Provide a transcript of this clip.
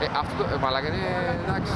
Ε, αυτό το ε, μαλάκα είναι εντάξει.